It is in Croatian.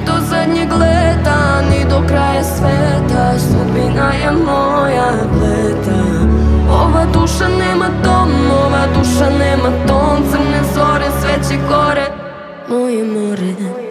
Ni do zadnjeg leta, ni do kraja sveta Sudbina je moja pleta Ova duša nema dom, ova duša nema ton Crne zore, sve će gore Moje more.